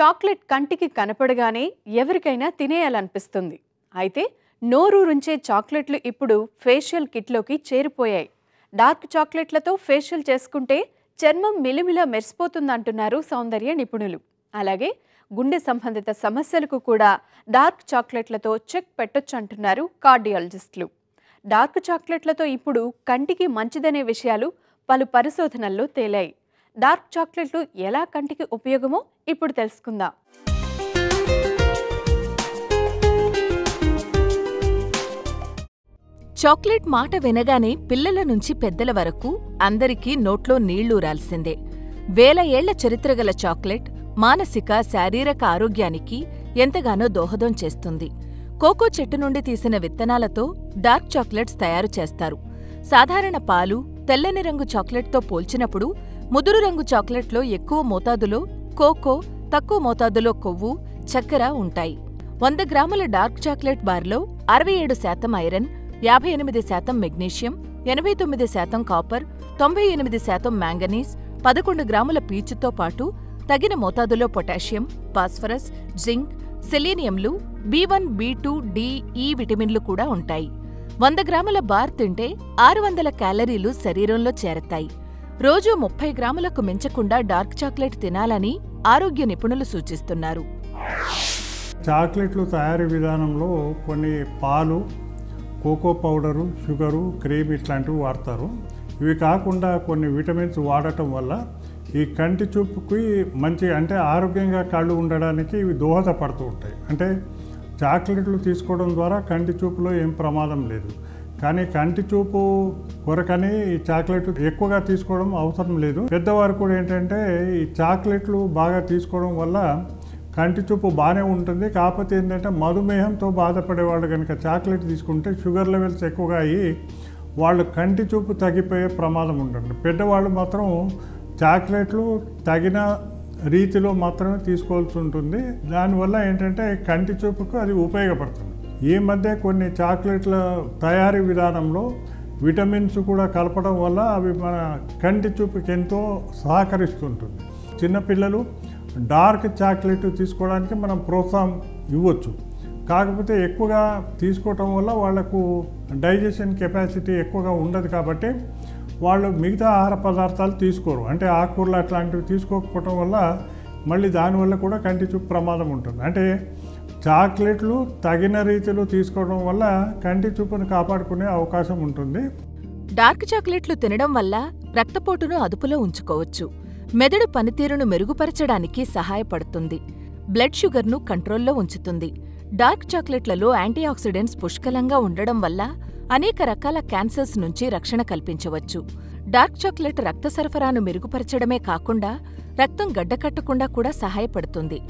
Chocolate కంటికి కనపడగానే ఎవరికైనా తినేయాలనిపిస్తుంది. అయితే నోరూరుంచే చాక్లెట్లు ఇప్పుడు ఫేషియల్ కిట్లోకి చేరిపోయాయి. డార్క్ చాక్లెట్లతో ఫేషియల్ చేసుకుంటే చర్మం మిలిమిలా మెరిసిపోతుందంటున్నారు సౌందర్య నిపుణులు. అలాగే గుండె సంబంధిత సమస్యలకు కూడా డార్క్ చాక్లెట్లతో చెక్ పెట్టొచ్చు అంటున్నారు కార్డియాలజిస్టులు. డార్క్ చాక్లెట్లతో ఇప్పుడు కంటికి మంచిదనే విషయాలు పలు పరిశోధనల్లో తేలాయి. డార్క్ చాక్లెట్లు ఎలా కంటికి ఉపయోగమో ఇప్పుడు తెలుసుకుందాం. చాక్లెట్ మాట వినగానే పిల్లల నుంచి పెద్దల వరకు అందరికీ నోట్లో నీళ్ళూరాల్సిందే వేల ఏళ్ళ చరిత్రగల చాక్లెట్ మానసిక శారీరక ఆరోగ్యానికి ఎంతగానో దోహదం చేస్తుంది. కోకో చెట్టు నుండి తీసిన విత్తనాలతో డార్క్ చాక్లెట్స్ తయారు చేస్తారు. సాధారణ పాలు తెల్లని రంగు చాక్లెట్తో పోల్చినప్పుడు ముదురు రంగు చాక్లెట్లో ఎక్కువ మోతాదులో కోకో తక్కువ మోతాదులో కొవ్వు చక్కెర ఉంటాయి. వంద గ్రాముల డార్క్ చాక్లెట్ బార్లో అరవై ఏడు శాతం ఐరన్ యాభై ఎనిమిది శాతం మెగ్నీషియం ఎనభై తొమ్మిది శాతం కాపర్ తొంభై ఎనిమిది శాతం మ్యాంగనీస్ పదకొండు గ్రాముల పీచుతో పాటు తగిన మోతాదులో potassium phosphorus zinc సెలీనియంలు B one B two D E ఈ విటమిన్లు కూడా ఉంటాయి. వంద గ్రాముల బార్ తింటే ఆరు వందల క్యాలరీలు శరీరంలో చేరతాయి. రోజూ ముప్పై గ్రాములకు మించకుండా డార్క్ చాక్లెట్ తినాలని ఆరోగ్య నిపుణులు సూచిస్తున్నారు. చాక్లెట్లు తయారీ విధానంలో కొన్ని పాలు కోకో పౌడరు షుగరు క్రీమ్ ఇట్లాంటివి వాడతారు. ఇవి కాకుండా కొన్ని విటమిన్స్ వాడటం వల్ల ఈ కంటి చూపుకి మంచి అంటే ఆరోగ్యంగా కళ్ళు ఉండడానికి ఇవి దోహదపడుతూ ఉంటాయి. అంటే చాక్లెట్లు తీసుకోవడం ద్వారా కంటి చూపులో ఏం ప్రమాదం లేదు. కానీ కంటి చూపు కొరకని ఈ చాక్లెట్లు ఎక్కువగా తీసుకోవడం అవసరం లేదు. పెద్దవారు కూడా ఏంటంటే ఈ చాక్లెట్లు బాగా తీసుకోవడం వల్ల కంటి చూపు బాగానే ఉంటుంది. కాకపోతే ఏంటంటే మధుమేహంతో బాధపడేవాళ్ళు కనుక చాక్లెట్ తీసుకుంటే షుగర్ లెవెల్స్ ఎక్కువగా అయ్యి వాళ్ళు కంటి చూపు తగ్గిపోయే ప్రమాదం ఉంటుంది. పెద్దవాళ్ళు మాత్రం చాక్లెట్లు తగిన రీతిలో మాత్రమే తీసుకోవాల్సి ఉంటుంది. దానివల్ల ఏంటంటే కంటి చూపుకు అది ఉపయోగపడుతుంది. ఈ మధ్య కొన్ని చాక్లెట్ల తయారీ విధానంలో విటమిన్స్ కూడా కలపడం వల్ల అవి మన కంటి చూపుకి ఎంతో సహకరిస్తుంటుంది. చిన్నపిల్లలు డార్క్ చాక్లెట్ తీసుకోవడానికి మనం ప్రోత్సాహం ఇవ్వచ్చు. కాకపోతే ఎక్కువగా తీసుకోవటం వల్ల వాళ్ళకు డైజెషన్ కెపాసిటీ ఎక్కువగా ఉండదు కాబట్టి వాళ్ళు మిగతా ఆహార పదార్థాలు తీసుకోరు. అంటే ఆకుకూరలు అట్లాంటివి తీసుకోకపోవటం వల్ల మళ్ళీ దానివల్ల కూడా కంటి చూపు ప్రమాదం ఉంటుంది. అంటే చాక్లెట్లు తగిన రీతిలో తీసుకోవడం వల్ల కంటి చూపును కాపాడుకునే అవకాశం ఉంటుంది. డార్క్ చాక్లెట్లు తినడం వల్ల రక్తపోటును అదుపులో ఉంచుకోవచ్చు. మెదడు పనితీరును మెరుగుపరచడానికి సహాయపడుతుంది. బ్లడ్ షుగర్ను కంట్రోల్లో ఉంచుతుంది. డార్క్ చాక్లెట్లలో యాంటీఆక్సిడెంట్స్ పుష్కలంగా ఉండడం వల్ల అనేక రకాల క్యాన్సర్స్ నుంచి రక్షణ కల్పించవచ్చు. డార్క్ చాక్లెట్ రక్త సరఫరాను మెరుగుపరచడమే కాకుండా రక్తం గడ్డకట్టకుండా కూడా సహాయపడుతుంది.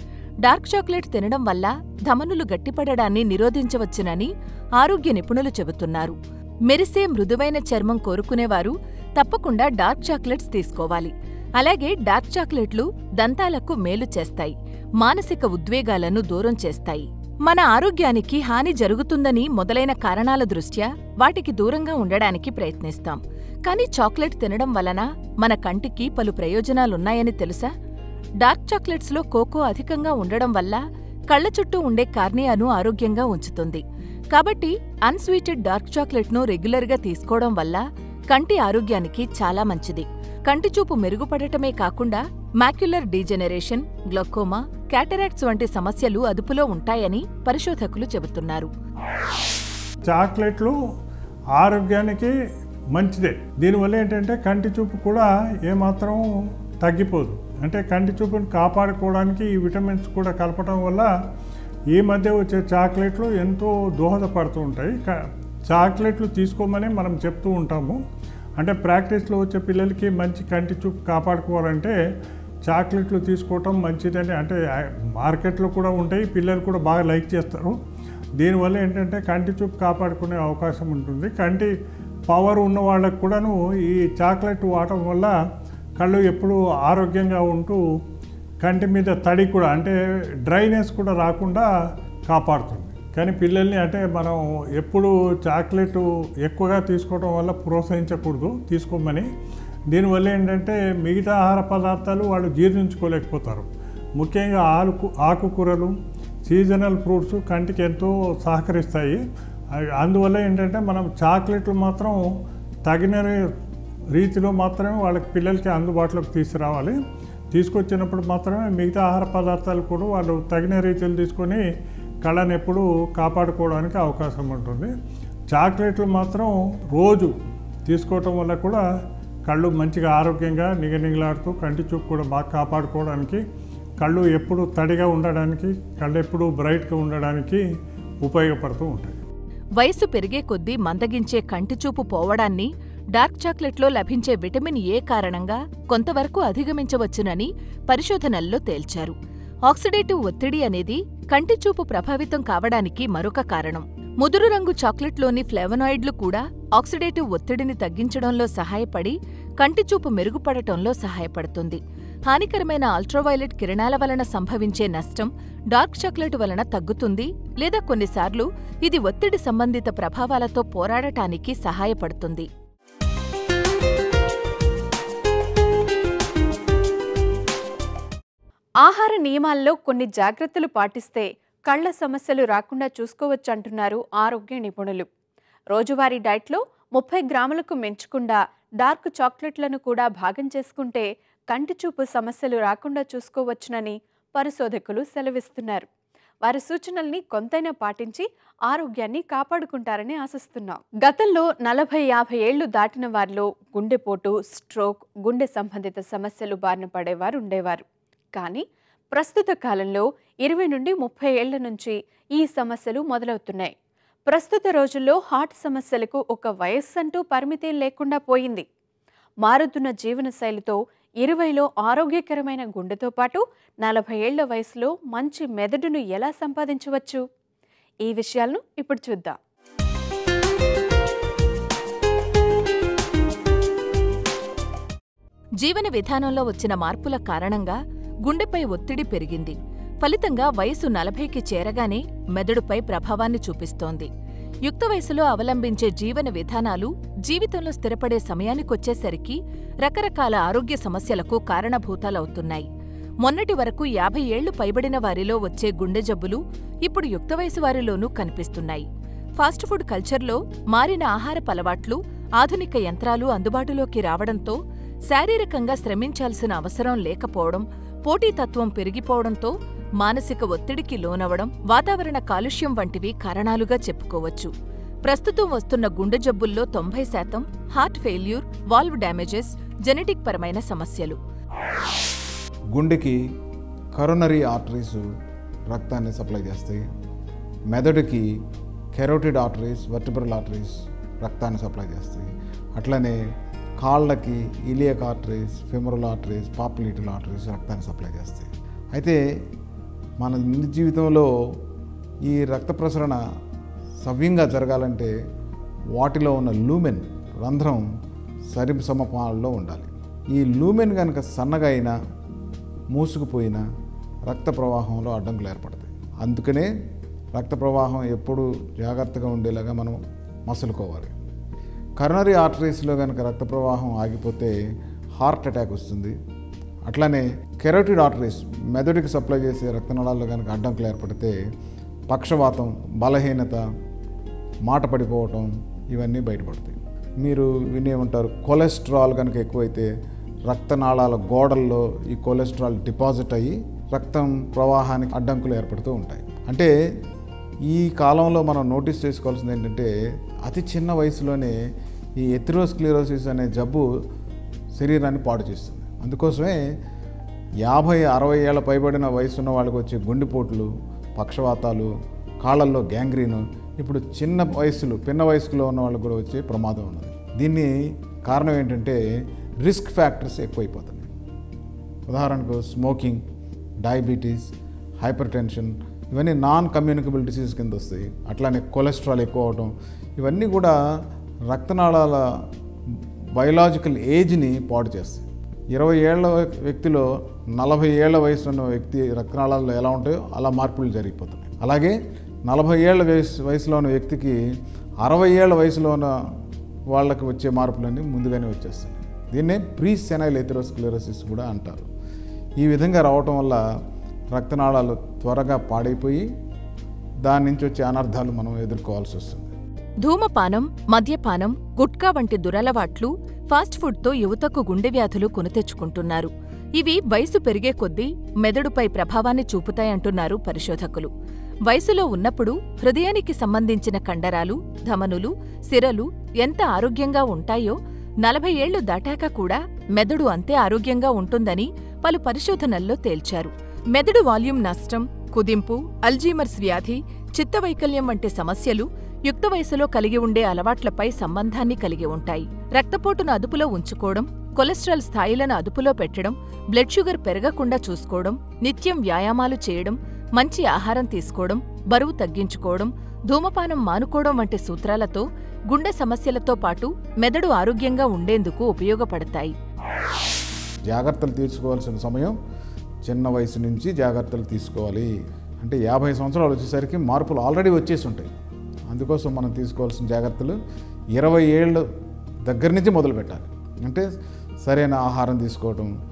డార్క్ చాక్లెట్ తినడం వల్ల ధమనులు గట్టిపడడాన్ని నిరోధించవచ్చునని ఆరోగ్య నిపుణులు చెబుతున్నారు. మెరిసే మృదువైన చర్మం కోరుకునేవారు తప్పకుండా డార్క్ చాక్లెట్స్ తీసుకోవాలి. అలాగే డార్క్ చాక్లెట్లు దంతాలకు మేలు చేస్తాయి మానసిక ఉద్వేగాలను దూరం చేస్తాయి. మన ఆరోగ్యానికి హాని జరుగుతుందని మొదలైన కారణాల దృష్ట్యా వాటికి దూరంగా ఉండడానికి ప్రయత్నిస్తాం. కానీ చాక్లెట్ తినడం వలన మన కంటికి పలు ప్రయోజనాలున్నాయని తెలుసా? డార్క్ చాక్లెట్స్లో కోకో అధికంగా ఉండడం వల్ల కళ్ళ చుట్టూ ఉండే కార్నియాను ఆరోగ్యంగా ఉంచుతుంది. కాబట్టి అన్స్వీటెడ్ డార్క్ చాక్లెట్ను రెగ్యులర్గా తీసుకోవడం వల్ల కంటి ఆరోగ్యానికి చాలా మంచిది. కంటి చూపు మెరుగుపడటమే కాకుండా మాక్యులర్ డీజెనరేషన్ గ్లకోమా క్యాటరాక్ట్స్ వంటి సమస్యలు అదుపులో ఉంటాయని పరిశోధకులు చెబుతున్నారు. చాక్లెట్లు ఆరోగ్యానికి మంచిదే. దీనివల్ల ఏంటంటే కంటి చూపు కూడా ఏమాత్రం తగ్గిపోదు. అంటే కంటి చూపును కాపాడుకోవడానికి ఈ విటమిన్స్ కూడా కలపడం వల్ల ఈ మధ్య వచ్చే చాక్లెట్లు ఎంతో దోహదపడుతూ ఉంటాయి. చాక్లెట్లు తీసుకోమని మనం చెప్తూ ఉంటాము. అంటే ప్రాక్టీస్లో వచ్చే పిల్లలకి మంచి కంటి చూపు కాపాడుకోవాలంటే చాక్లెట్లు తీసుకోవటం మంచిదని అంటే మార్కెట్లో కూడా ఉంటాయి. పిల్లలు కూడా బాగా లైక్ చేస్తారు. దీనివల్ల ఏంటంటే కంటి చూపు కాపాడుకునే అవకాశం ఉంటుంది. కంటి పవర్ ఉన్న వాళ్ళకు కూడాను ఈ చాక్లెట్ వాడటం వల్ల కళ్ళు ఎప్పుడూ ఆరోగ్యంగా ఉంటూ కంటి మీద తడి కూడా అంటే డ్రైనెస్ కూడా రాకుండా కాపాడుతుంది. కానీ పిల్లల్ని అంటే మనం ఎప్పుడు చాక్లెట్ ఎక్కువగా తీసుకోవడం వల్ల ప్రోత్సహించకూడదు తీసుకోమని. దీనివల్ల ఏంటంటే మిగతా ఆహార పదార్థాలు వాళ్ళు జీర్ణించుకోలేకపోతారు. ముఖ్యంగా ఆకు ఆకుకూరలు సీజనల్ ఫ్రూట్స్ కంటికి ఎంతో సహకరిస్తాయి. అందువల్ల ఏంటంటే మనం చాక్లెట్లు మాత్రం తగిన రీతిలో మాత్రమే వాళ్ళకి పిల్లలకి అందుబాటులోకి తీసుకురావాలి. తీసుకొచ్చినప్పుడు మాత్రమే మిగతా ఆహార పదార్థాలు కూడా వాళ్ళు తగిన రీతిలో తీసుకొని కళను ఎప్పుడు కాపాడుకోవడానికి అవకాశం ఉంటుంది. చాక్లెట్లు మాత్రం రోజు తీసుకోవటం వల్ల కూడా కళ్ళు మంచిగా ఆరోగ్యంగా నిగనిగలాడుతూ కంటి చూపు కూడా బాగా కాపాడుకోవడానికి కళ్ళు ఎప్పుడు తడిగా ఉండడానికి కళ్ళు ఎప్పుడు బ్రైట్గా ఉండడానికి ఉపయోగపడుతూ ఉంటాయి. వయసు పెరిగే కొద్దీ మందగించే కంటి చూపు పోవడాన్ని డార్క్ చాక్లెట్లో లభించే విటమిన్ ఏ కారణంగా కొంతవరకు అధిగమించవచ్చునని పరిశోధనల్లో తేల్చారు. ఆక్సిడేటివ్ ఒత్తిడి అనేది కంటిచూపు ప్రభావితం కావడానికి మరొక కారణం. ముదురు రంగు చాక్లెట్లోని ఫ్లేవనాయిడ్లు కూడా ఆక్సిడేటివ్ ఒత్తిడిని తగ్గించడంలో సహాయపడి కంటిచూపు మెరుగుపడటంలో సహాయపడుతుంది. హానికరమైన అల్ట్రావైలెట్ కిరణాల వలన సంభవించే నష్టం డార్క్ చాక్లెట్ వలన తగ్గుతుంది లేదా కొన్నిసార్లు ఇది ఒత్తిడి సంబంధిత ప్రభావాలతో పోరాడటానికి సహాయపడుతుంది. ఆహార నియమాల్లో కొన్ని జాగ్రత్తలు పాటిస్తే కళ్ళ సమస్యలు రాకుండా చూసుకోవచ్చు అంటున్నారు ఆరోగ్య నిపుణులు. రోజువారీ డైట్లో ముప్పై గ్రాములకు మించకుండా డార్క్ చాక్లెట్లను కూడా భాగం చేసుకుంటే కంటి చూపు సమస్యలు రాకుండా చూసుకోవచ్చునని పరిశోధకులు సెలవిస్తున్నారు. వారి సూచనల్ని కొంతైనా పాటించి ఆరోగ్యాన్ని కాపాడుకుంటారని ఆశిస్తున్నాం. గతంలో నలభై యాభై ఏళ్ళు దాటిన వారిలో గుండెపోటు స్ట్రోక్ గుండె సంబంధిత సమస్యలు బారిన పడేవారు ఉండేవారు. కానీ ప్రస్తుత కాలంలో ఇరవై నుండి ముప్పై ఏళ్ళ నుంచి ఈ సమస్యలు మొదలవుతున్నాయి. ప్రస్తుత రోజుల్లో హార్ట్ సమస్యలకు ఒక వయస్సు అంటూ పరిమితి లేకుండా పోయింది. మారుతున్న జీవనశైలితో ఇరవైలో ఆరోగ్యకరమైన గుండెతో పాటు నలభై ఏళ్ళ వయసులో మంచి మెదడును ఎలా సంపాదించవచ్చు? ఈ విషయాలను ఇప్పుడు చూద్దాం. జీవన విధానంలో వచ్చిన మార్పుల కారణంగా గుండెపై ఒత్తిడి పెరిగింది. ఫలితంగా వయసు నలభైకి చేరగానే మెదడుపై ప్రభావాన్ని చూపిస్తోంది. యుక్త వయసులో అవలంబించే జీవన విధానాలు జీవితంలో స్థిరపడే సమయానికొచ్చేసరికి రకరకాల ఆరోగ్య సమస్యలకు కారణభూతాలవుతున్నాయి. మొన్నటి వరకు యాభై ఏళ్ళు పైబడిన వారిలో వచ్చే గుండె జబ్బులు ఇప్పుడు యుక్త వయసు వారిలోనూ కనిపిస్తున్నాయి. ఫాస్ట్ ఫుడ్ కల్చర్లో మారిన ఆహారపు అలవాట్లు ఆధునిక యంత్రాలు అందుబాటులోకి రావడంతో శారీరకంగా శ్రమించాల్సిన అవసరం లేకపోవడం పోటీతత్వం పెరిగిపోవడంతో మానసిక ఒత్తిడికి లోనవడం వాతావరణ కాలుష్యం వంటివి కారణాలుగా చెప్పుకోవచ్చు. ప్రస్తుతం వస్తున్న గుండె జబ్బుల్లో తొంభై శాతం heart failure valve damages genetic పరమైన సమస్యలు. గుండెకి కరోనరీ ఆర్టరీస్ రక్తాన్ని సప్లై చేస్తాయి మెదడుకి కెరోటిడ్ ఆర్టరీస్ వర్టిబ్రల్ ఆర్టరీస్ రక్తాన్ని సప్లై చేస్తాయి అట్లనే కాళ్ళకి iliac arteries femoral arteries popliteal arteries రక్తాన్ని సప్లై చేస్తాయి. అయితే మన నిజ జీవితంలో ఈ రక్త ప్రసరణ సవ్యంగా జరగాలంటే వాటిలో ఉన్న లూమెన్ రంధ్రం సరి సమపాలలో ఉండాలి. ఈ లూమెన్ కనుక సన్నగా అయినా మూసుకుపోయిన రక్త ప్రవాహంలో అడ్డంకులు ఏర్పడతాయి. అందుకనే రక్త ప్రవాహం ఎప్పుడు జాగ్రత్తగా ఉండేలాగా మనం మసులుకోవాలి. కరోనరీ ఆర్టరీస్లో కనుక రక్త ప్రవాహం ఆగిపోతే హార్ట్ అటాక్ వస్తుంది. అట్లానే కెరోటిడ్ ఆర్టరీస్ మెదడుకి సప్లై చేసే రక్తనాళాల్లో కనుక అడ్డంకులు ఏర్పడితే పక్షవాతం బలహీనత మాట పడిపోవటం ఇవన్నీ బయటపడతాయి. మీరు వినే ఉంటారు కొలెస్ట్రాల్ కనుక ఎక్కువైతే రక్తనాళాల గోడల్లో ఈ కొలెస్ట్రాల్ డిపాజిట్ అయ్యి రక్తం ప్రవాహానికి అడ్డంకులు ఏర్పడుతూ ఉంటాయి. అంటే ఈ కాలంలో మనం నోటీస్ చేసుకోవాల్సింది ఏంటంటే అతి చిన్న వయసులోనే ఈ ఎథిరోస్క్లిరోసిస్ అనే జబ్బు శరీరాన్ని పాడు చేస్తుంది. అందుకోసమే యాభై అరవై ఏళ్ళ పైబడిన వయసు ఉన్న వాళ్ళకి వచ్చే గుండెపోట్లు పక్షవాతాలు కాళ్ళల్లో గ్యాంగ్రీను ఇప్పుడు చిన్న వయసులో పిన్న వయసులో ఉన్న వాళ్ళకి కూడా వచ్చే ప్రమాదం ఉన్నది. దీన్ని కారణం ఏంటంటే రిస్క్ ఫ్యాక్టర్స్ ఎక్కువైపోతున్నాయి. ఉదాహరణకు స్మోకింగ్ డయాబెటీస్ హైపర్ టెన్షన్ ఇవన్నీ నాన్ కమ్యూనికబుల్ డిసీజ్ కింద వస్తాయి. అట్లానే కొలెస్ట్రాల్ ఎక్కువ అవడం ఇవన్నీ కూడా రక్తనాళాల బయలాజికల్ ఏజ్ని పాడు చేస్తాయి. ఇరవై ఏళ్ళ వ్యక్తిలో నలభై ఏళ్ళ వయసు ఉన్న వ్యక్తి రక్తనాళాల్లో ఎలా ఉంటాయో అలా మార్పులు జరిగిపోతున్నాయి అలాగే నలభై ఏళ్ళ వయసు వయసులో ఉన్న వ్యక్తికి అరవై ఏళ్ళ వయసులో ఉన్న వాళ్ళకి వచ్చే మార్పులన్నీ ముందుగానే వచ్చేస్తాయి. దీన్నే ప్రీ సెనైల్ ఎథిరోస్క్లెరోసిస్ కూడా అంటారు. ఈ విధంగా రావటం వల్ల రక్తనాళాలు త్వరగా పాడైపోయి దాని నుంచి వచ్చే అనర్థాలు మనం ఎదుర్కోవాల్సి వస్తుంది. ధూమపానం మద్యపానం గుట్కా వంటి దురలవాట్లు ఫాస్ట్ ఫుడ్తో యువతకు గుండె వ్యాధులు కొనుతెచ్చుకుంటున్నారు ఇవి వయసు పెరిగే కొద్దీ మెదడుపై ప్రభావాన్ని చూపుతాయంటున్నారు పరిశోధకులు. వయసులో ఉన్నప్పుడు హృదయానికి సంబంధించిన కండరాలు ధమనులు సిరలు ఎంత ఆరోగ్యంగా ఉంటాయో నలభై ఏళ్ళు దాటాక కూడా మెదడు అంతే ఆరోగ్యంగా ఉంటుందని పలు పరిశోధనల్లో తేల్చారు. మెదడు వాల్యూమ్ నష్టం కుదింపు అల్జీమర్స్ వ్యాధి చిత్తవైకల్యం వంటి సమస్యలు యుక్త వయసులో కలిగి ఉండే అలవాట్లపై సంబంధాన్ని కలిగి ఉంటాయి. రక్తపోటును అదుపులో ఉంచుకోవడం కొలెస్ట్రాల్ స్థాయిలను అదుపులో పెట్టడం బ్లడ్ షుగర్ పెరగకుండా చూసుకోవడం నిత్యం వ్యాయామాలు చేయడం మంచి ఆహారం తీసుకోవడం బరువు తగ్గించుకోవడం ధూమపానం మానుకోవడం వంటి సూత్రాలతో గుండె సమస్యలతో పాటు మెదడు ఆరోగ్యంగా ఉండేందుకు ఉపయోగపడతాయి. జాగ్రత్తలు తీసుకోవాల్సిన సమయం చిన్న వయసు నుంచి జాగ్రత్తలు తీసుకోవాలి. అంటే యాభై సంవత్సరాలు వచ్చేసరికి మార్పులు ఆల్రెడీ వచ్చేసి ఉంటాయి. అందుకోసం మనం తీసుకోవాల్సిన జాగ్రత్తలు ఇరవై ఏళ్ళు దగ్గర నుంచి మొదలు పెట్టాలి. అంటే సరైన ఆహారం తీసుకోవటం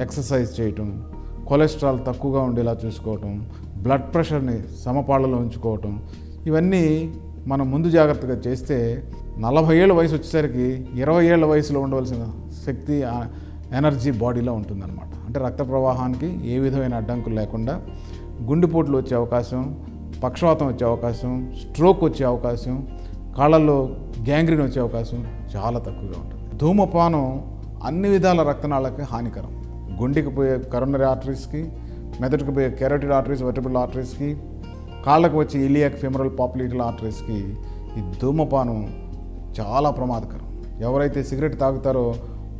ఎక్సర్సైజ్ చేయటం కొలెస్ట్రాల్ తక్కువగా ఉండేలా చూసుకోవటం బ్లడ్ ప్రెషర్ని సమపాళ్ళలో ఉంచుకోవటం ఇవన్నీ మనం ముందు జాగ్రత్తగా చేస్తే నలభై ఏళ్ళ వయసు వచ్చేసరికి ఇరవై ఏళ్ళ వయసులో ఉండవలసిన శక్తి ఎనర్జీ బాడీలో ఉంటుందన్నమాట. అంటే రక్త ప్రవాహానికి ఏ విధమైన అడ్డంకులు లేకుండా గుండెపోట్లు వచ్చే అవకాశం పక్షవాతం వచ్చే అవకాశం స్ట్రోక్ వచ్చే అవకాశం కాళ్ళల్లో గ్యాంగ్రీన్ వచ్చే అవకాశం చాలా తక్కువగా ఉంటుంది. ధూమపానం అన్ని విధాల రక్తనాళాలకి హానికరం. గుండెకి పోయే కరోనరీ ఆర్టరీస్కి మెదడుకు పోయే కెరోటిడ్ ఆర్టరీస్ వెటబుల్ ఆర్టరీస్కి కాళ్ళకు వచ్చే ఇలియాక్ ఫెమరల్ పాపులేటల్ ఆర్టరీస్కి ఈ ధూమపానం చాలా ప్రమాదకరం. ఎవరైతే సిగరెట్ తాగుతారో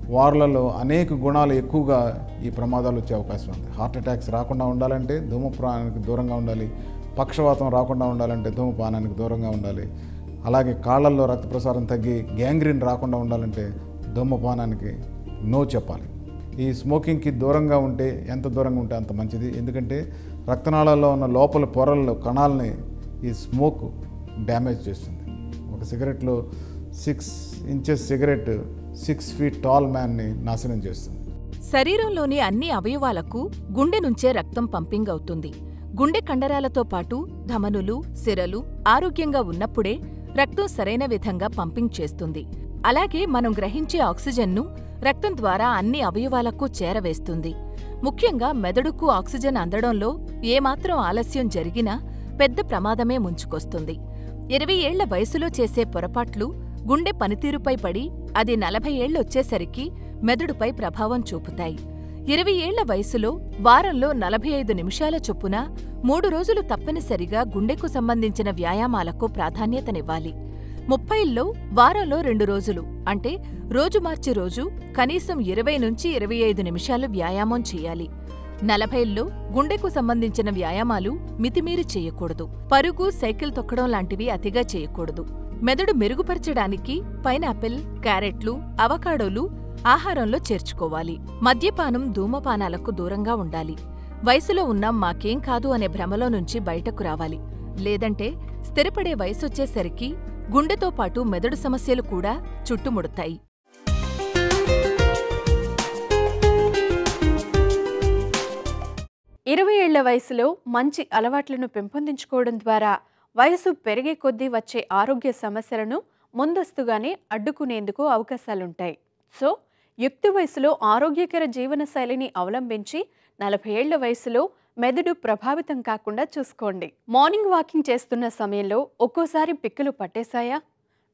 వార్లలో అనేక గుణాలు ఎక్కువగా ఈ ప్రమాదాలు వచ్చే అవకాశం ఉంది. హార్ట్ అటాక్స్ రాకుండా ఉండాలంటే ధూమపానానికి దూరంగా ఉండాలి. పక్షవాతం రాకుండా ఉండాలంటే ధూమపానానికి దూరంగా ఉండాలి. అలాగే కాళ్ళల్లో రక్త ప్రసారం తగ్గి గ్యాంగ్రీన్ రాకుండా ఉండాలంటే ధూమపానానికి నో చెప్పాలి. ఈ స్మోకింగ్కి దూరంగా ఉంటే ఎంత దూరంగా ఉంటే అంత మంచిది. ఎందుకంటే రక్తనాళాల్లో ఉన్న లోపల పొరల్లో కణాలని ఈ స్మోక్ డ్యామేజ్ చేస్తుంది. ఒక సిగరెట్లో six inches cigarette six feet tall మ్యాన్ని నాశనం చేస్తుంది. శరీరంలోని అన్ని అవయవాలకు గుండె నుంచే రక్తం పంపింగ్ అవుతుంది. గుండె కండరాలతో పాటు ధమనులు సిరలు ఆరోగ్యంగా ఉన్నప్పుడే రక్తం సరైన విధంగా పంపింగ్ చేస్తుంది. అలాగే మనం గ్రహించే ఆక్సిజన్ను రక్తం ద్వారా అన్ని అవయవాలకు చేరవేస్తుంది. ముఖ్యంగా మెదడుకు ఆక్సిజన్ అందడంలో ఏమాత్రం ఆలస్యం జరిగినా పెద్ద ప్రమాదమే ముంచుకొస్తుంది. ఇరవై ఏళ్ళ వయసులో చేసే పొరపాట్లు గుండె పనితీరుపై పడి అది నలభై ఏళ్ళొచ్చేసరికి మెదడుపై ప్రభావం చూపుతాయి. ఇరవై ఏళ్ళ వయసులో వారంలో నలభై ఐదు నిమిషాల చొప్పున మూడు రోజులు తప్పనిసరిగా గుండెకు సంబంధించిన వ్యాయామాలకు ప్రాధాన్యతనివ్వాలి. ముప్పైల్లో వారంలో రెండు రోజులు అంటే రోజు మార్చి రోజు కనీసం ఇరవై నుంచి ఇరవై ఐదు నిమిషాలు వ్యాయామం చేయాలి. నలభైల్లో గుండెకు సంబంధించిన వ్యాయామాలు మితిమీరి చేయకూడదు. పరుగు సైకిల్ తొక్కడం లాంటివి అతిగా చేయకూడదు. మెదడు మెరుగుపరచడానికి పైనాపిల్ క్యారెట్లు అవకాడోలు ఆహారంలో చేర్చుకోవాలి. మద్యపానం ధూమపానాలకు దూరంగా ఉండాలి. వయసులో ఉన్నాం మాకేం కాదు అనే భ్రమలో నుంచి బయటకు రావాలి. లేదంటే స్థిరపడే వయసొచ్చేసరికి గుండెతో పాటు మెదడు సమస్యలు కూడా చుట్టుముడతాయి. ఇరవై ఏళ్ళ వయసులో మంచి అలవాట్లను పెంపొందించుకోవడం ద్వారా వయసు పెరిగే కొద్దీ వచ్చే ఆరోగ్య సమస్యలను ముందస్తుగానే అడ్డుకునేందుకు అవకాశాలుంటాయి. సో యుక్తి వయసులో ఆరోగ్యకర జీవనశైలిని అవలంబించి నలభై ఏళ్ళ వయసులో మెదడు ప్రభావితం కాకుండా చూసుకోండి. మార్నింగ్ వాకింగ్ చేస్తున్న సమయంలో ఒక్కోసారి పిక్కలు పట్టేశాయా?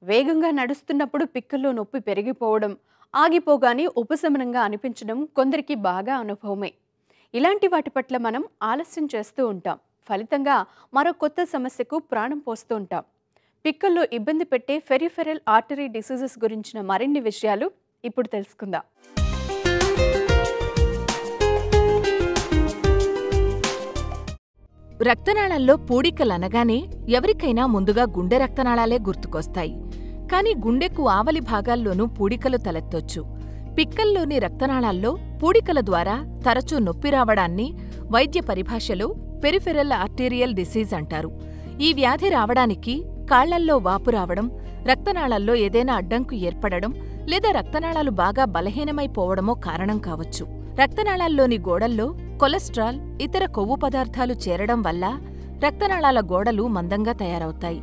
వేగంగా నడుస్తున్నప్పుడు పిక్కల్లో నొప్పి పెరిగిపోవడం ఆగిపోగానే ఉపశమనంగా అనిపించడం కొందరికి బాగా అనుభవమే. ఇలాంటి వాటి పట్ల మనం ఆలస్యం చేస్తూ ఉంటాం. ఫలితంగా మరో కొత్త సమస్యకు ప్రాణం పోస్తూ ఉంటాం పిక్కల్లో ఇబ్బంది పెట్టే ఫెరిఫెరల్ ఆర్టరీ డిసీజెస్ గురించిన మరిన్ని విషయాలు ఇప్పుడు తెలుసుకుందాం. రక్తనాళాల్లో పూడికలనగానే ఎవరికైనా ముందుగా గుండె రక్తనాళాలే గుర్తుకొస్తాయి. కానీ గుండెకు ఆవలి భాగాల్లోనూ పూడికలు తలెత్తొచ్చు. పిక్కల్లోని రక్తనాళాల్లో పూడికల ద్వారా తరచూ నొప్పి రావడాన్ని వైద్య పరిభాషలో పెరిఫెరల్ ఆర్టీరియల్ డిసీజ్ అంటారు. ఈ వ్యాధి రావడానికి కాళ్ళల్లో వాపు రావడం రక్తనాళాల్లో ఏదైనా అడ్డంకు ఏర్పడడం లేదా రక్తనాళాలు బాగా బలహీనమైపోవడమో కారణం కావచ్చు. రక్తనాళాల్లోని గోడల్లో కొలెస్ట్రాల్ ఇతర కొవ్వు పదార్థాలు చేరడం వల్ల రక్తనాళాల గోడలు మందంగా తయారవుతాయి.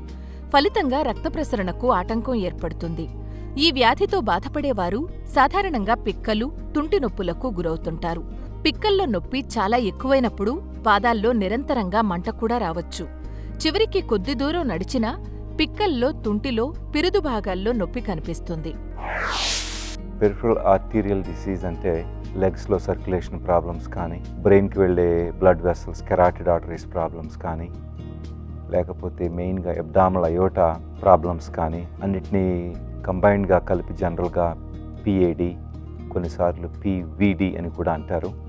ఫలితంగా రక్త ప్రసరణకు ఆటంకం ఏర్పడుతుంది. ఈ వ్యాధితో బాధపడేవారు సాధారణంగా పిక్కలు తుంటి నొప్పులకు గురవుతుంటారు. పిక్కల్లో నొప్పి చాలా ఎక్కువైనప్పుడు పాదాల్లో నిరంతరంగా మంట కూడా రావచ్చు. చివరికి కొద్ది దూరం నడిచినా పిక్కల్లో తుంటిలో పిరుదు భాగాల్లో నొప్పి కనిపిస్తుంది. పెరిఫరల్ ఆర్టీరియల్ డిసీజ్ అంటే లెగ్స్లో సర్క్యులేషన్ ప్రాబ్లమ్స్ కానీ బ్రెయిన్కి వెళ్ళే blood vessels carotid arteries problems కానీ లేకపోతే మెయిన్గా ఎబ్డామల్ అయోటా ప్రాబ్లమ్స్ కానీ అన్నిటినీ కంబైన్డ్గా కలిపి జనరల్గా పిఏడి కొన్నిసార్లు పివిడి అని కూడా అంటారు.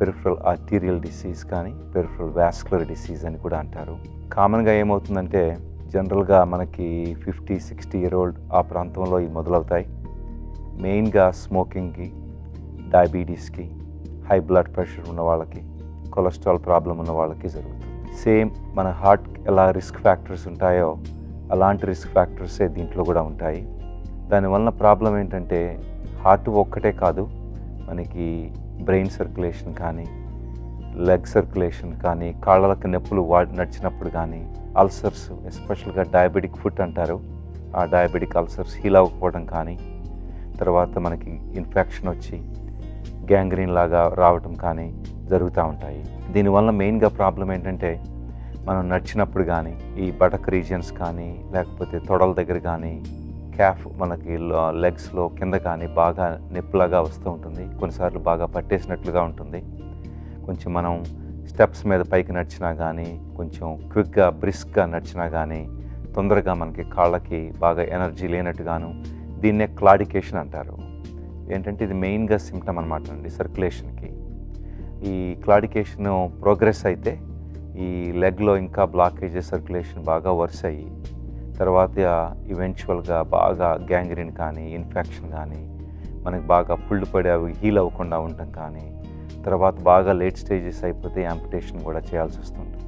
పెరిఫరల్ ఆర్టీరియల్ డిసీజ్ కానీ పెరిఫరల్ వాస్కులర్ డిసీజ్ అని కూడా అంటారు. కామన్గా ఏమవుతుందంటే జనరల్గా మనకి ఫిఫ్టీ సిక్స్టీ ఇయర్ ఓల్డ్ ఆ ప్రాంతంలో ఇవి మొదలవుతాయి. మెయిన్గా స్మోకింగ్కి డయాబెటీస్కి హై బ్లడ్ ప్రెషర్ ఉన్న వాళ్ళకి కొలెస్ట్రాల్ ప్రాబ్లం ఉన్న వాళ్ళకి జరుగుతుంది. సేమ్ మన హార్ట్ ఎలా రిస్క్ ఫ్యాక్టర్స్ ఉంటాయో అలాంటి రిస్క్ ఫ్యాక్టర్సే దీంట్లో కూడా ఉంటాయి. దానివల్ల ప్రాబ్లం ఏంటంటే హార్ట్ ఒక్కటే కాదు మనకి బ్రెయిన్ సర్క్యులేషన్ కానీ లెగ్ సర్క్యులేషన్ కానీ కాళ్ళకి నొప్పులు వా నడిచినప్పుడు కానీ అల్సర్స్ ఎస్పెషల్గా డయాబెటిక్ ఫుట్ అంటారు. ఆ డయాబెటిక్ అల్సర్స్ హీల్ అవ్వకపోవడం కానీ తర్వాత మనకి ఇన్ఫెక్షన్ వచ్చి గ్యాంగ్రీన్ లాగా రావటం కానీ జరుగుతూ ఉంటాయి. దీనివల్ల మెయిన్గా ప్రాబ్లం ఏంటంటే మనం నడిచినప్పుడు కానీ ఈ బటక్ రీజియన్స్ కానీ లేకపోతే తొడల దగ్గర కానీ క్యాఫ్ మనకి లెగ్స్లో కింద కానీ బాగా నిప్పులాగా వస్తూ ఉంటుంది. కొన్నిసార్లు బాగా పట్టేసినట్లుగా ఉంటుంది. కొంచెం మనం స్టెప్స్ మీద పైకి నడిచినా కానీ కొంచెం క్విక్గా బ్రిస్క్గా నడిచినా కానీ తొందరగా మనకి కాళ్ళకి బాగా ఎనర్జీ లేనట్టుగాను దీన్నే క్లాడికేషన్ అంటారు. ఏంటంటే ఇది మెయిన్గా సిమ్టమ్ అనమాట అండి సర్క్యులేషన్కి. ఈ క్లాడికేషన్ ప్రోగ్రెస్ అయితే ఈ లెగ్లో ఇంకా బ్లాకేజెస్ సర్క్యులేషన్ బాగా వర్స్ అయ్యి తర్వాత ఈవెన్చువల్గా బాగా గ్యాంగ్రీన్ కానీ ఇన్ఫెక్షన్ కానీ మనకి బాగా పుళ్ళు పడి అవి హీల్ అవ్వకుండా ఉండటం కానీ తర్వాత బాగా లేట్ స్టేజెస్ అయిపోతే యాంపిటేషన్ కూడా చేయాల్సి వస్తుంటుంది.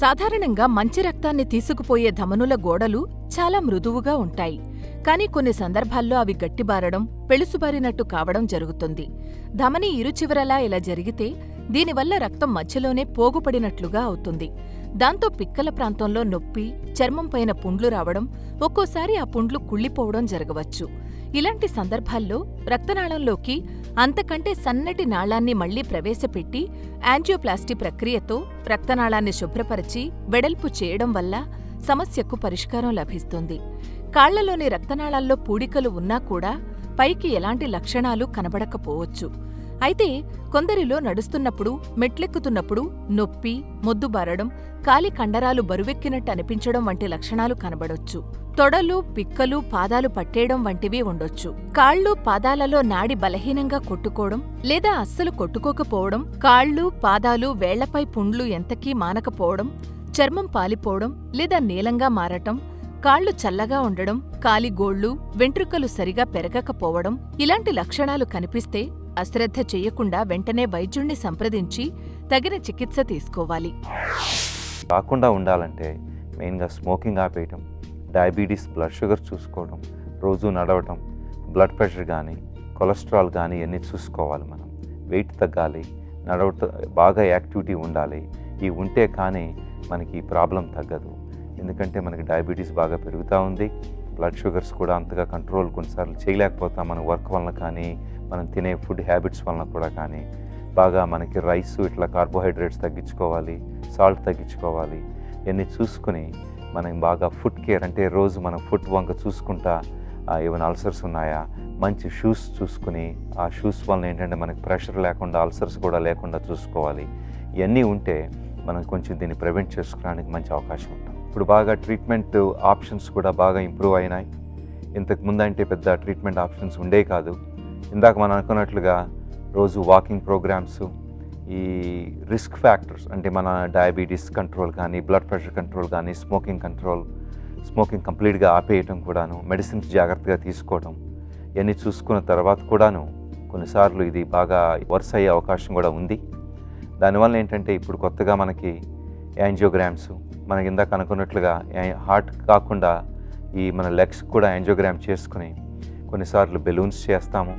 సాధారణంగా మంచి రక్తాన్ని తీసుకుపోయే ధమనుల గోడలు చాలా మృదువుగా ఉంటాయి. కానీ కొన్ని సందర్భాల్లో అవి గట్టిబారడం పెళుసుబారినట్టు కావడం జరుగుతుంది. ధమని ఇరుచివరలా ఇలా జరిగితే దీనివల్ల రక్తం మధ్యలోనే పోగుపడినట్లుగా అవుతుంది. దాంతో పిక్కల ప్రాంతంలో నొప్పి చర్మంపైన పుండ్లు రావడం ఒక్కోసారి ఆ పుండ్లు కుళ్ళిపోవడం జరగవచ్చు. ఇలాంటి సందర్భాల్లో రక్తనాళంలోకి అంతకంటే సన్నటి నాళాన్ని మళ్ళీ ప్రవేశపెట్టి యాంజియోప్లాస్టీ ప్రక్రియతో రక్తనాళాన్ని శుభ్రపరిచి వెడల్పు చేయడం వల్ల సమస్యకు పరిష్కారం లభిస్తుంది. కాళ్ళలోని రక్తనాళాల్లో పూడికలు ఉన్నా కూడా పైకి ఎలాంటి లక్షణాలు కనబడకపోవచ్చు. అయితే కొందరిలో నడుస్తున్నప్పుడు మెట్లెక్కుతున్నప్పుడు నొప్పి మొద్దుబారడం కాలి కండరాలు బరువెక్కినట్టు అనిపించడం వంటి లక్షణాలు కనబడొచ్చు. తొడలు పిక్కలు పాదాలు పట్టేయడం వంటివి ఉండొచ్చు. కాళ్ళు పాదాలలో నాడి బలహీనంగా కొట్టుకోవడం లేదా అస్సలు కొట్టుకోకపోవడం కాళ్ళు పాదాలు వేళ్ళపై పుండ్లు ఎంతకీ మానకపోవడం చర్మం పాలిపోవడం లేదా నీలంగా మారటం కాళ్ళు చల్లగా ఉండడం కాలిగోళ్ళు వెంట్రుకలు సరిగా పెరగకపోవడం ఇలాంటి లక్షణాలు కనిపిస్తే అశ్రద్ధ చెయ్యకుండా వెంటనే వైద్యుణ్ణి సంప్రదించి తగిన చికిత్స తీసుకోవాలి. కాకుండా ఉండాలంటే మెయిన్గా స్మోకింగ్ ఆపేయటం డయాబెటీస్ బ్లడ్ షుగర్ చూసుకోవడం రోజు నడవటం బ్లడ్ ప్రెషర్ కానీ కొలెస్ట్రాల్ కానీ ఇవన్నీ చూసుకోవాలి మనం. వెయిట్ తగ్గాలి నడవట బాగా యాక్టివిటీ ఉండాలి. ఈ ఉంటే కానీ మనకి ఈ ప్రాబ్లం తగ్గదు. ఎందుకంటే మనకి డయాబెటీస్ బాగా పెరుగుతూ ఉంది. బ్లడ్ షుగర్స్ కూడా అంతగా కంట్రోల్ కొన్నిసార్లు చేయలేకపోతాం. మన వర్క్ వలన కానీ మనం తినే ఫుడ్ హ్యాబిట్స్ వలన కూడా కానీ. బాగా మనకి రైస్ ఇట్లా కార్బోహైడ్రేట్స్ తగ్గించుకోవాలి సాల్ట్ తగ్గించుకోవాలి. ఇవన్నీ చూసుకుని మనం బాగా ఫుడ్ కేర్ అంటే రోజు మనం ఫుడ్ వంక చూసుకుంటా ఏమైనా అల్సర్స్ ఉన్నాయా? మంచి షూస్ చూసుకుని ఆ షూస్ వలన ఏంటంటే మనకి ప్రెషర్ లేకుండా అల్సర్స్ కూడా లేకుండా చూసుకోవాలి. ఇవన్నీ ఉంటే మనం కొంచెం దీన్ని ప్రివెంట్ చేసుకోవడానికి మంచి అవకాశం ఉంది. ఇప్పుడు బాగా ట్రీట్మెంట్ ఆప్షన్స్ కూడా బాగా ఇంప్రూవ్ అయినాయి. ఇంతకు ముందంటే పెద్ద ట్రీట్మెంట్ ఆప్షన్స్ ఉండే కాదు. ఇందాక మనం అనుకున్నట్లుగా రోజు వాకింగ్ ప్రోగ్రామ్స్ ఈ రిస్క్ ఫ్యాక్టర్స్ అంటే మన డయాబెటీస్ కంట్రోల్ కానీ బ్లడ్ ప్రెషర్ కంట్రోల్ కానీ స్మోకింగ్ కంట్రోల్ స్మోకింగ్ కంప్లీట్గా ఆపేయటం కూడాను మెడిసిన్స్ జాగ్రత్తగా తీసుకోవడం ఇవన్నీ చూసుకున్న తర్వాత కూడాను కొన్నిసార్లు ఇది బాగా వరుస అయ్యే అవకాశం కూడా ఉంది. దానివల్ల ఏంటంటే ఇప్పుడు కొత్తగా మనకి యాంజియోగ్రామ్స్. మనకి ఇందాక అనుకున్నట్లుగా హార్ట్ కాకుండా ఈ మన లెగ్స్ కూడా యాంజియోగ్రామ్ చేసుకుని కొన్నిసార్లు బెలూన్స్ చేస్తాము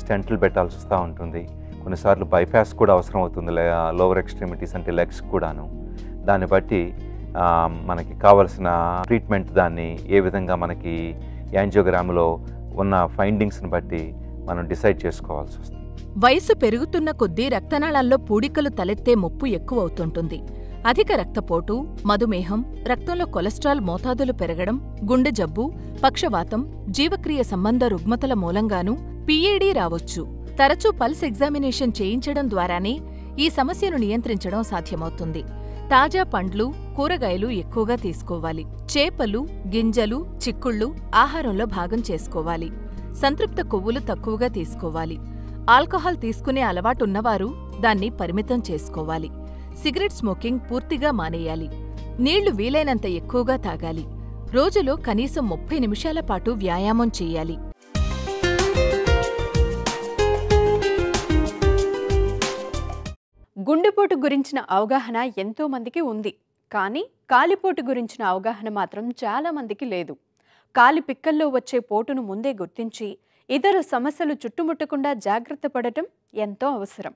స్టెంట్లు పెట్టాల్సి వస్తూ ఉంటుంది. కొన్నిసార్లు బైపాస్ కూడా అవసరం అవుతుంది లోవర్ ఎక్స్ట్రీమిటీస్ అంటే లెగ్స్ కూడాను. దాన్ని బట్టి మనకి కావలసిన ట్రీట్మెంట్ దాన్ని ఏ విధంగా మనకి యాంజియోగ్రామ్లో ఉన్న ఫైండింగ్స్ని బట్టి మనం డిసైడ్ చేసుకోవాల్సి వస్తుంది. వయసు పెరుగుతున్న కొద్దీ రక్తనాళాల్లో పూడికలు తలెత్తే ముప్పు ఎక్కువవుతుంటుంది అధిక రక్తపోటు మధుమేహం రక్తంలో కొలెస్ట్రాల్ మోతాదులు పెరగడం గుండె జబ్బు పక్షవాతం జీవక్రియ సంబంధ రుగ్మతల మూలంగానూ పీఏడీ రావొచ్చు. తరచూ పల్స్ ఎగ్జామినేషన్ చేయించడం ద్వారానే ఈ సమస్యను నియంత్రించడం సాధ్యమవుతుంది. తాజా పండ్లు కూరగాయలు ఎక్కువగా తీసుకోవాలి. చేపలు గింజలు చిక్కుళ్ళు ఆహారంలో భాగం చేసుకోవాలి. సంతృప్త కొవ్వులు తక్కువగా తీసుకోవాలి. ఆల్కహాల్ తీసుకునే అలవాటున్నవారు దాన్ని పరిమితం చేసుకోవాలి. సిగరెట్ స్మోకింగ్ పూర్తిగా మానేయాలి. నీళ్ళు వీలైనంత ఎక్కువగా తాగాలి. రోజులో కనీసం ముప్పై నిమిషాల పాటు వ్యాయామం చేయాలి. గుండెపోటు గురించిన అవగాహన ఎంతో మందికి ఉంది. కానీ కాలిపోటు గురించిన అవగాహన మాత్రం చాలా మందికి లేదు. కాలి పిక్కల్లో వచ్చే పోటును ముందే గుర్తించి ఇతర సమస్యలు చుట్టుముట్టకుండా జాగ్రత్త పడటం ఎంతో అవసరం.